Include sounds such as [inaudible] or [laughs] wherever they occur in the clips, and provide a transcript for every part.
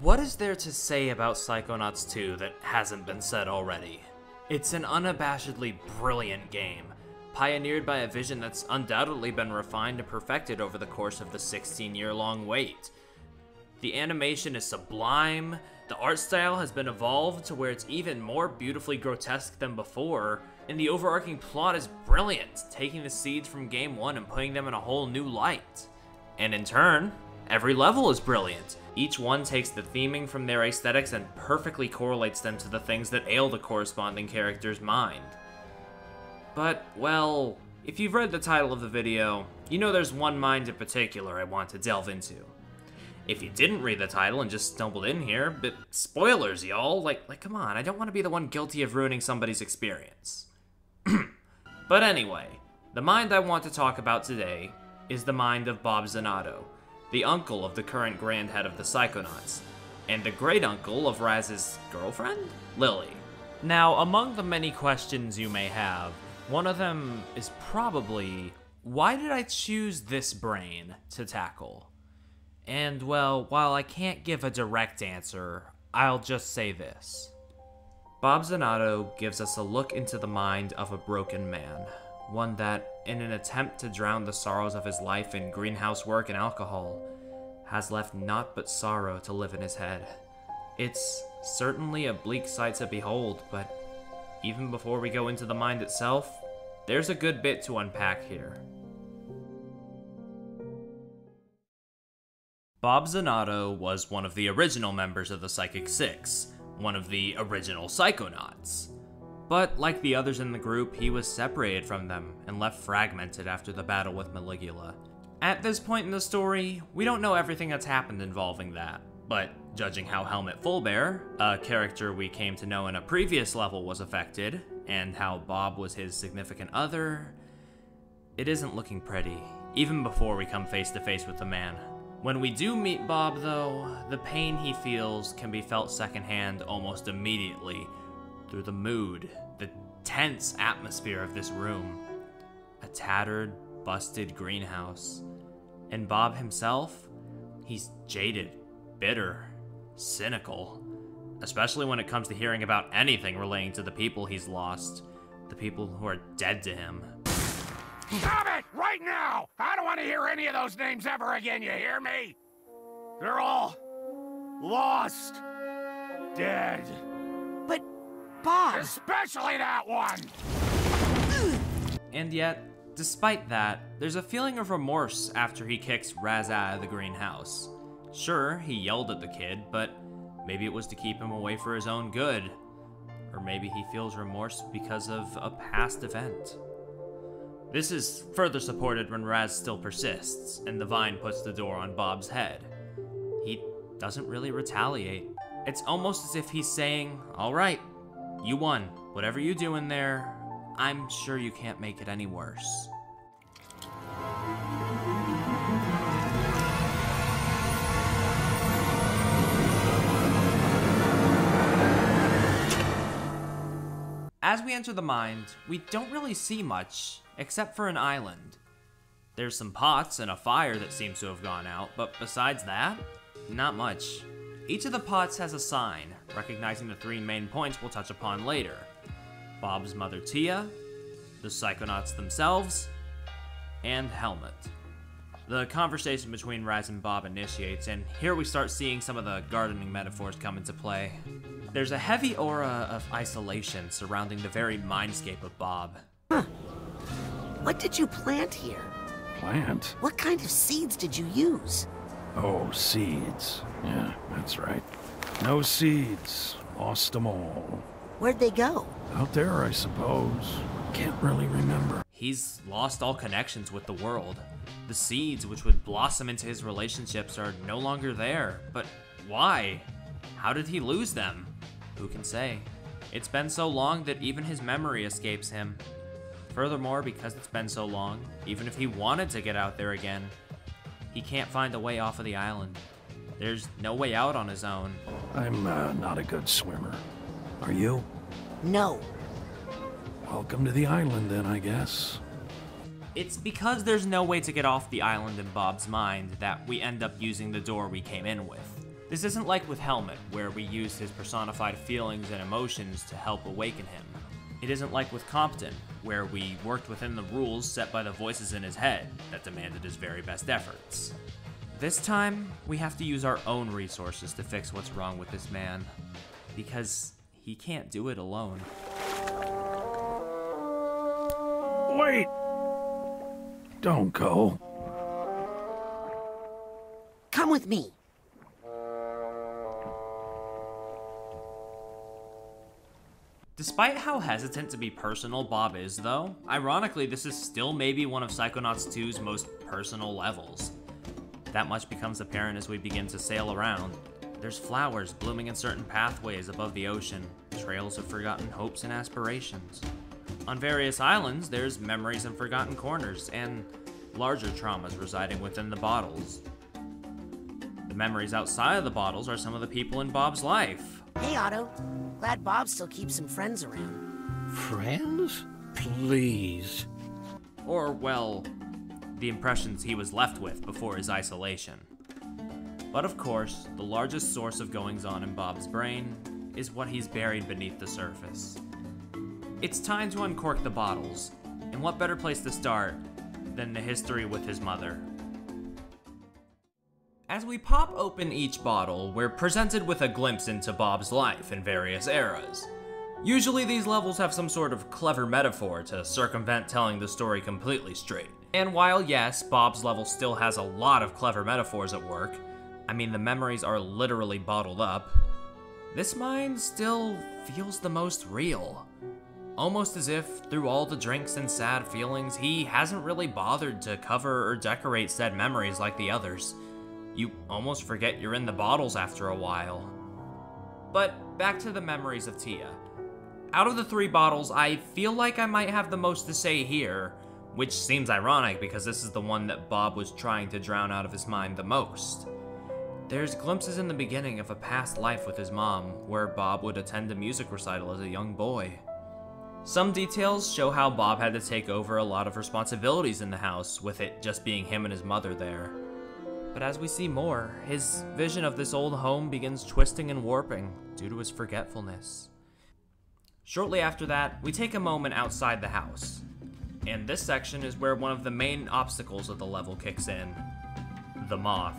What is there to say about Psychonauts 2 that hasn't been said already? It's an unabashedly brilliant game, pioneered by a vision that's undoubtedly been refined and perfected over the course of the 16 year long wait. The animation is sublime, the art style has been evolved to where it's even more beautifully grotesque than before, and the overarching plot is brilliant, taking the seeds from game 1 and putting them in a whole new light. And in turn, every level is brilliant. Each one takes the theming from their aesthetics and perfectly correlates them to the things that ail the corresponding character's mind. But, well, if you've read the title of the video, you know there's one mind in particular I want to delve into. If you didn't read the title and just stumbled in here, but spoilers, y'all, like, like, come on, I don't want to be the one guilty of ruining somebody's experience. [clears throat] but anyway, the mind I want to talk about today is the mind of Bob Zanotto, the uncle of the current grand head of the Psychonauts, and the great uncle of Raz's girlfriend, Lily. Now, among the many questions you may have, one of them is probably why did I choose this brain to tackle? And well, while I can't give a direct answer, I'll just say this. Bob Zanotto gives us a look into the mind of a broken man, one that, in an attempt to drown the sorrows of his life in greenhouse work and alcohol, has left naught but sorrow to live in his head. It's certainly a bleak sight to behold, but even before we go into the mind itself, there's a good bit to unpack here. Bob Zanotto was one of the original members of the Psychic Six, one of the original Psychonauts. But like the others in the group, he was separated from them and left fragmented after the battle with Maligula. At this point in the story, we don't know everything that's happened involving that, but judging how Helmut Fullbear, a character we came to know in a previous level, was affected, and how Bob was his significant other, it isn't looking pretty, even before we come face to face with the man. When we do meet Bob, though, the pain he feels can be felt secondhand almost immediately through the mood, the tense atmosphere of this room. A tattered, busted greenhouse. And Bob himself, he's jaded, bitter, cynical. Especially when it comes to hearing about anything relating to the people he's lost, the people who are dead to him. Stop it! Right now! I don't want to hear any of those names ever again, you hear me? They're all lost. Dead. But, Bob... Especially that one! And yet, despite that, there's a feeling of remorse after he kicks Raz out of the greenhouse. Sure, he yelled at the kid, but maybe it was to keep him away for his own good. Or maybe he feels remorse because of a past event. This is further supported when Raz still persists, and the vine puts the door on Bob's head. He doesn't really retaliate. It's almost as if he's saying, Alright, you won. Whatever you do in there, I'm sure you can't make it any worse. As we enter the mind, we don't really see much, except for an island. There's some pots and a fire that seems to have gone out, but besides that, not much. Each of the pots has a sign, recognizing the three main points we'll touch upon later. Bob's mother Tia, the Psychonauts themselves, and Helmut. The conversation between Raz and Bob initiates, and here we start seeing some of the gardening metaphors come into play. There's a heavy aura of isolation surrounding the very mindscape of Bob. Huh. What did you plant here? Plant? What kind of seeds did you use? Oh, seeds. Yeah, that's right. No seeds. Lost them all. Where'd they go? Out there, I suppose. Can't really remember. He's lost all connections with the world. The seeds which would blossom into his relationships are no longer there. But why? How did he lose them? Who can say? It's been so long that even his memory escapes him. Furthermore, because it's been so long, even if he wanted to get out there again, he can't find a way off of the island. There's no way out on his own. I'm uh, not a good swimmer. Are you? No. Welcome to the island, then, I guess. It's because there's no way to get off the island in Bob's mind that we end up using the door we came in with. This isn't like with Helmut, where we used his personified feelings and emotions to help awaken him. It isn't like with Compton, where we worked within the rules set by the voices in his head that demanded his very best efforts. This time, we have to use our own resources to fix what's wrong with this man, because he can't do it alone. Wait! Don't go. Come with me. Despite how hesitant to be personal Bob is, though, ironically, this is still maybe one of Psychonauts 2's most personal levels. That much becomes apparent as we begin to sail around. There's flowers blooming in certain pathways above the ocean, trails of forgotten hopes and aspirations. On various islands, there's memories and forgotten corners, and larger traumas residing within the bottles. The memories outside of the bottles are some of the people in Bob's life. Hey, Otto. Glad Bob still keeps some friends around. Friends? Please. Or, well, the impressions he was left with before his isolation. But of course, the largest source of goings on in Bob's brain is what he's buried beneath the surface. It's time to uncork the bottles, and what better place to start than the history with his mother? As we pop open each bottle, we're presented with a glimpse into Bob's life in various eras. Usually, these levels have some sort of clever metaphor to circumvent telling the story completely straight. And while, yes, Bob's level still has a lot of clever metaphors at work, I mean, the memories are literally bottled up, this mine still feels the most real. Almost as if, through all the drinks and sad feelings, he hasn't really bothered to cover or decorate said memories like the others. You almost forget you're in the bottles after a while. But back to the memories of Tia. Out of the three bottles, I feel like I might have the most to say here, which seems ironic because this is the one that Bob was trying to drown out of his mind the most. There's glimpses in the beginning of a past life with his mom, where Bob would attend a music recital as a young boy. Some details show how Bob had to take over a lot of responsibilities in the house, with it just being him and his mother there. But as we see more, his vision of this old home begins twisting and warping due to his forgetfulness. Shortly after that, we take a moment outside the house. And this section is where one of the main obstacles of the level kicks in the moth.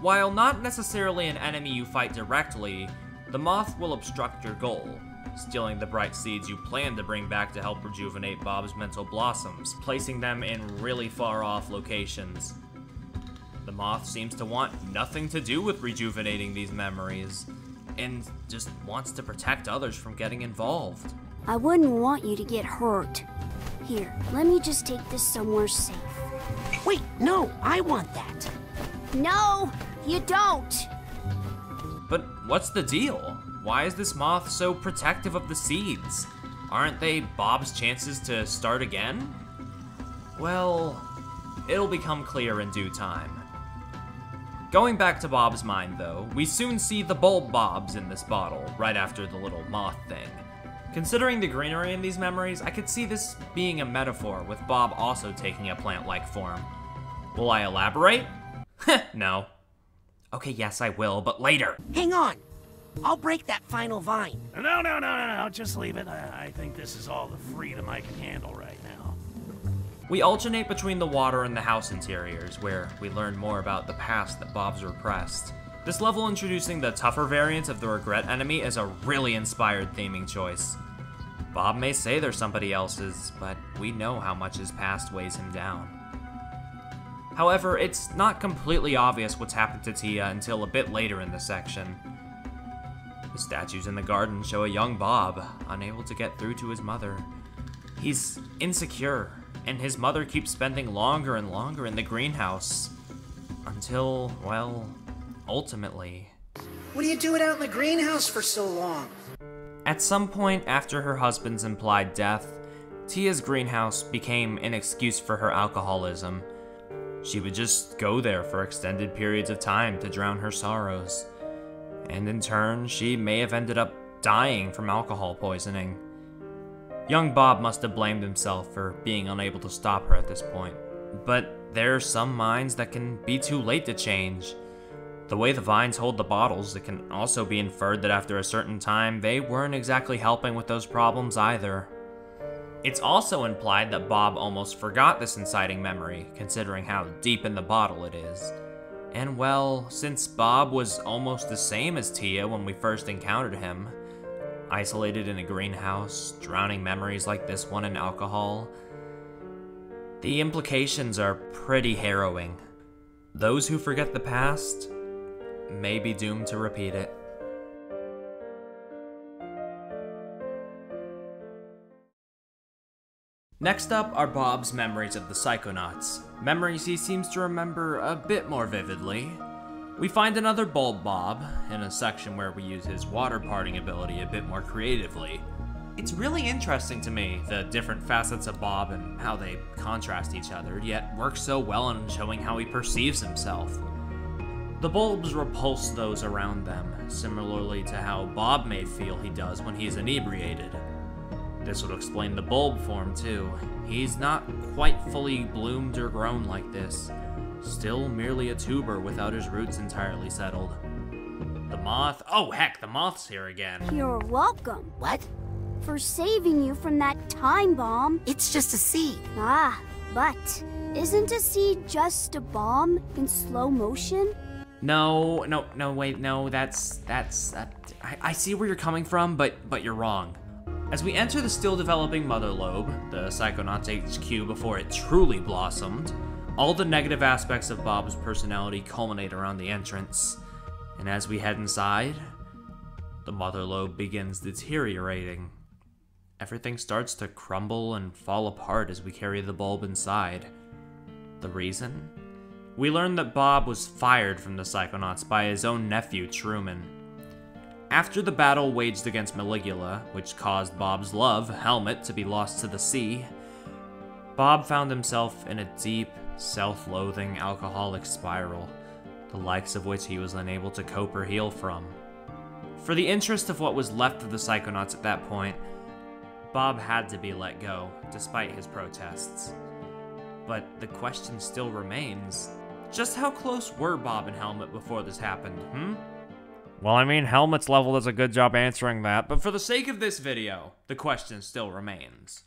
While not necessarily an enemy you fight directly, the moth will obstruct your goal, stealing the bright seeds you plan to bring back to help rejuvenate Bob's mental blossoms, placing them in really far off locations. The moth seems to want nothing to do with rejuvenating these memories, and just wants to protect others from getting involved. I wouldn't want you to get hurt. Here, let me just take this somewhere safe. Wait, no, I want that. No, you don't. But what's the deal? Why is this moth so protective of the seeds? Aren't they Bob's chances to start again? Well, it'll become clear in due time. Going back to Bob's mind, though, we soon see the bulb bobs in this bottle, right after the little moth thing. Considering the greenery in these memories, I could see this being a metaphor, with Bob also taking a plant like form. Will I elaborate? [laughs] no. Okay, yes, I will, but later. Hang on. I'll break that final vine. No, no, no, no, no. Just leave it. I, I think this is all the freedom I can handle right now. We alternate between the water and the house interiors, where we learn more about the past that Bob's repressed. This level introducing the tougher variant of the regret enemy is a really inspired theming choice. Bob may say they're somebody else's, but we know how much his past weighs him down. However, it's not completely obvious what's happened to Tia until a bit later in the section. The statues in the garden show a young Bob, unable to get through to his mother. He's insecure, and his mother keeps spending longer and longer in the greenhouse. Until, well, ultimately. What are you doing out in the greenhouse for so long? At some point after her husband's implied death, Tia's greenhouse became an excuse for her alcoholism. She would just go there for extended periods of time to drown her sorrows. And in turn, she may have ended up dying from alcohol poisoning. Young Bob must have blamed himself for being unable to stop her at this point. But there are some minds that can be too late to change. The way the vines hold the bottles, it can also be inferred that after a certain time, they weren't exactly helping with those problems either. It's also implied that Bob almost forgot this inciting memory, considering how deep in the bottle it is. And well, since Bob was almost the same as Tia when we first encountered him, isolated in a greenhouse, drowning memories like this one in alcohol, the implications are pretty harrowing. Those who forget the past may be doomed to repeat it. Next up are Bob's memories of the Psychonauts, memories he seems to remember a bit more vividly. We find another Bulb Bob, in a section where we use his water parting ability a bit more creatively. It's really interesting to me, the different facets of Bob and how they contrast each other, yet work so well in showing how he perceives himself. The bulbs repulse those around them, similarly to how Bob may feel he does when he's inebriated. This would explain the bulb form too. He's not quite fully bloomed or grown like this, still merely a tuber without his roots entirely settled. The moth. Oh, heck, the moth's here again. You're welcome What? for saving you from that time bomb. It's just a seed. Ah, but isn't a seed just a bomb in slow motion? No, no, no, wait, no, that's, that's, uh, I, I see where you're coming from, but, but you're wrong. As we enter the still developing Mother Lobe, the Psychonauts HQ before it truly blossomed, all the negative aspects of Bob's personality culminate around the entrance. And as we head inside, the Mother Lobe begins deteriorating. Everything starts to crumble and fall apart as we carry the bulb inside. The reason? We learn that Bob was fired from the Psychonauts by his own nephew, Truman. After the battle waged against Maligula, which caused Bob's love, Helmut, to be lost to the sea, Bob found himself in a deep, self loathing alcoholic spiral, the likes of which he was unable to cope or heal from. For the interest of what was left of the Psychonauts at that point, Bob had to be let go, despite his protests. But the question still remains just how close were Bob and Helmut before this happened, hmm? Well, I mean, Helmut's level does a good job answering that, but for the sake of this video, the question still remains.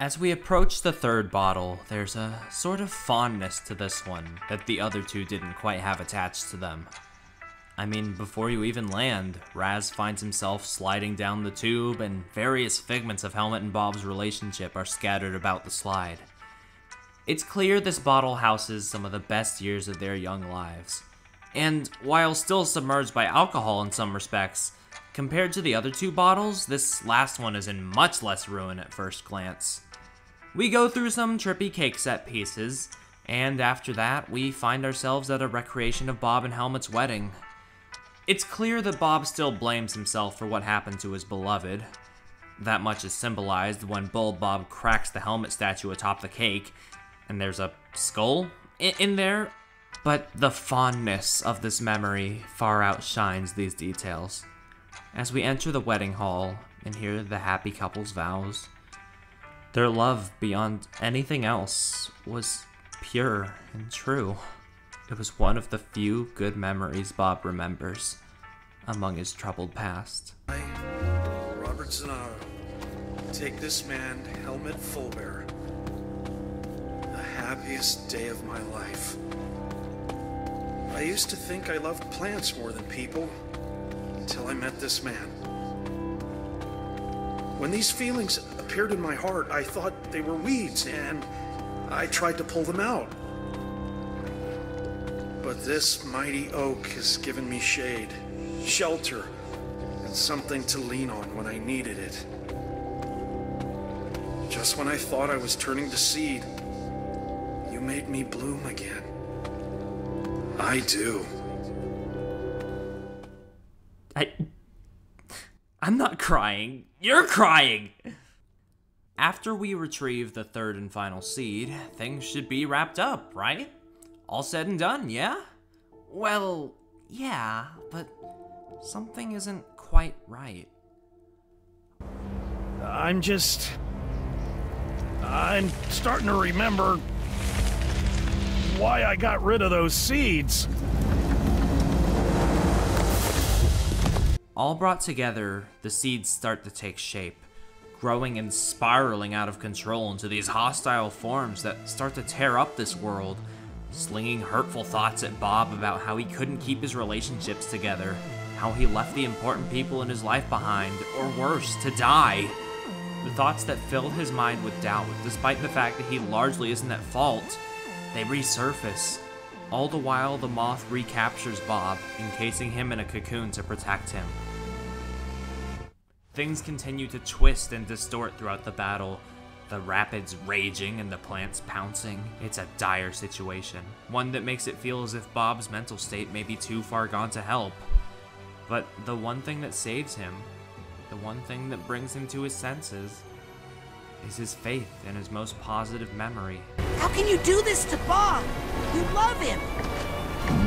As we approach the third bottle, there's a sort of fondness to this one that the other two didn't quite have attached to them. I mean, before you even land, Raz finds himself sliding down the tube, and various figments of Helmut and Bob's relationship are scattered about the slide. It's clear this bottle houses some of the best years of their young lives. And while still submerged by alcohol in some respects, compared to the other two bottles, this last one is in much less ruin at first glance. We go through some trippy cake set pieces, and after that, we find ourselves at a recreation of Bob and Helmut's wedding. It's clear that Bob still blames himself for what happened to his beloved. That much is symbolized when Bulb Bob cracks the helmet statue atop the cake, and there's a skull in, in there. But the fondness of this memory far outshines these details. As we enter the wedding hall and hear the happy couple's vows, their love beyond anything else was pure and true. It was one of the few good memories Bob remembers among his troubled past. I, Robert Zanotto, take this man, Helmut Fullbear, the happiest day of my life. I used to think I loved plants more than people until I met this man. When these feelings appeared in my heart, I thought they were weeds and I tried to pull them out. But this mighty oak has given me shade, shelter, and something to lean on when I needed it. Just when I thought I was turning to seed, you made me bloom again. I do. I. I'm not crying. You're crying! After we retrieve the third and final seed, things should be wrapped up, right? All said and done, yeah? Well, yeah, but something isn't quite right. I'm just. I'm starting to remember why I got rid of those seeds. All brought together, the seeds start to take shape, growing and spiraling out of control into these hostile forms that start to tear up this world, slinging hurtful thoughts at Bob about how he couldn't keep his relationships together, how he left the important people in his life behind, or worse, to die. The thoughts that filled his mind with doubt, despite the fact that he largely isn't at fault, they resurface. All the while, the moth recaptures Bob, encasing him in a cocoon to protect him. Things continue to twist and distort throughout the battle, the rapids raging and the plants pouncing. It's a dire situation, one that makes it feel as if Bob's mental state may be too far gone to help. But the one thing that saves him, the one thing that brings him to his senses, is his faith and his most positive memory. How can you do this to Bob? You love him.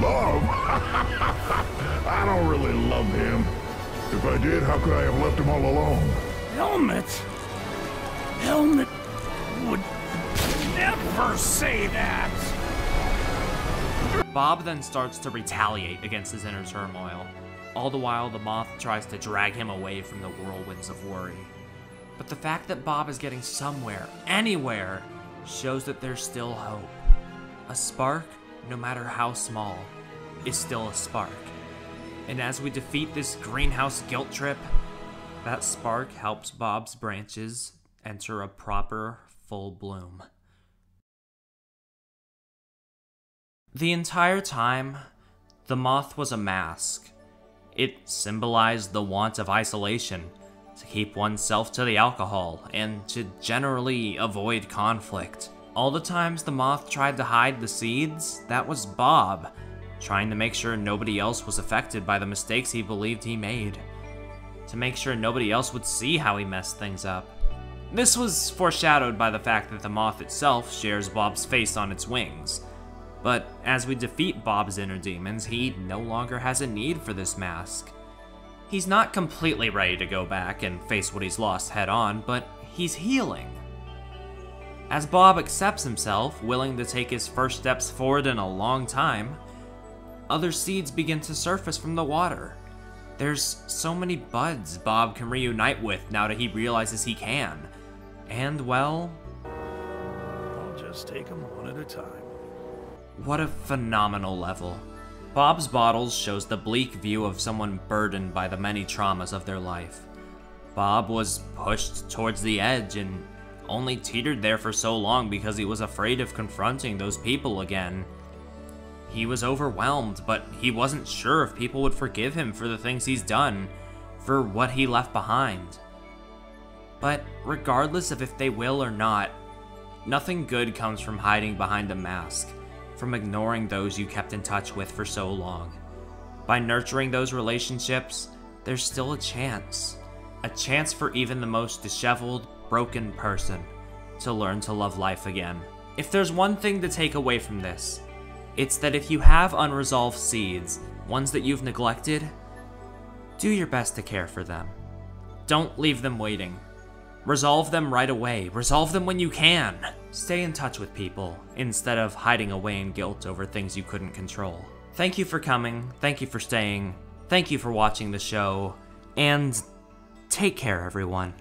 Love? [laughs] I don't really love him. If I did, how could I have left him all alone? Helmut? Helmut would Never say that! Bob then starts to retaliate against his inner turmoil. All the while, the moth tries to drag him away from the whirlwinds of worry. But the fact that Bob is getting somewhere, anywhere, shows that there's still hope. A spark, no matter how small, is still a spark. And as we defeat this greenhouse guilt trip, that spark helps Bob's branches enter a proper full bloom. The entire time, the moth was a mask. It symbolized the want of isolation, to keep oneself to the alcohol, and to generally avoid conflict. All the times the moth tried to hide the seeds, that was Bob, trying to make sure nobody else was affected by the mistakes he believed he made. To make sure nobody else would see how he messed things up. This was foreshadowed by the fact that the moth itself shares Bob's face on its wings. But as we defeat Bob's inner demons, he no longer has a need for this mask. He's not completely ready to go back and face what he's lost head on, but he's healing. As Bob accepts himself, willing to take his first steps forward in a long time, other seeds begin to surface from the water. There's so many buds Bob can reunite with now that he realizes he can. And, well, I'll just take them one at a time. What a phenomenal level. Bob's Bottles shows the bleak view of someone burdened by the many traumas of their life. Bob was pushed towards the edge and only teetered there for so long because he was afraid of confronting those people again. He was overwhelmed, but he wasn't sure if people would forgive him for the things he's done, for what he left behind. But regardless of if they will or not, nothing good comes from hiding behind a mask from ignoring those you kept in touch with for so long. By nurturing those relationships, there's still a chance. A chance for even the most disheveled, broken person to learn to love life again. If there's one thing to take away from this, it's that if you have unresolved seeds, ones that you've neglected, do your best to care for them. Don't leave them waiting. Resolve them right away. Resolve them when you can. Stay in touch with people instead of hiding away in guilt over things you couldn't control. Thank you for coming. Thank you for staying. Thank you for watching the show. And take care, everyone.